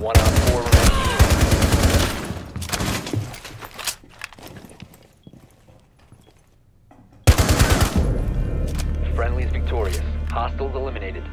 One on four remaining. Friendlies victorious. Hostiles eliminated.